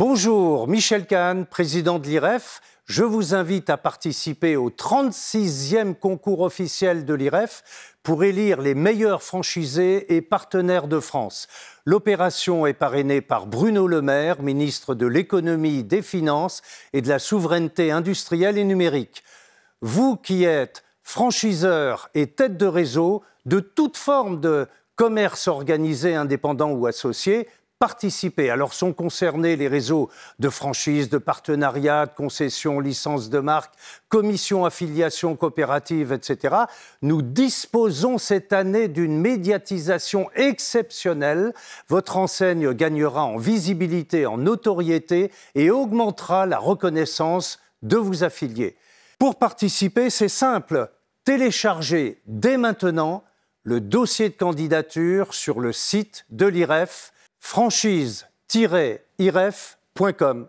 Bonjour, Michel Kahn, président de l'IREF. Je vous invite à participer au 36e concours officiel de l'IREF pour élire les meilleurs franchisés et partenaires de France. L'opération est parrainée par Bruno Le Maire, ministre de l'économie, des finances et de la souveraineté industrielle et numérique. Vous qui êtes franchiseur et tête de réseau de toute forme de commerce organisé, indépendant ou associé, participer. Alors sont concernés les réseaux de franchise, de partenariat, de concession, licence de marque, commission affiliation coopérative, etc. Nous disposons cette année d'une médiatisation exceptionnelle. Votre enseigne gagnera en visibilité, en notoriété et augmentera la reconnaissance de vos affiliés. Pour participer, c'est simple. Téléchargez dès maintenant le dossier de candidature sur le site de l'IREF franchise-iref.com.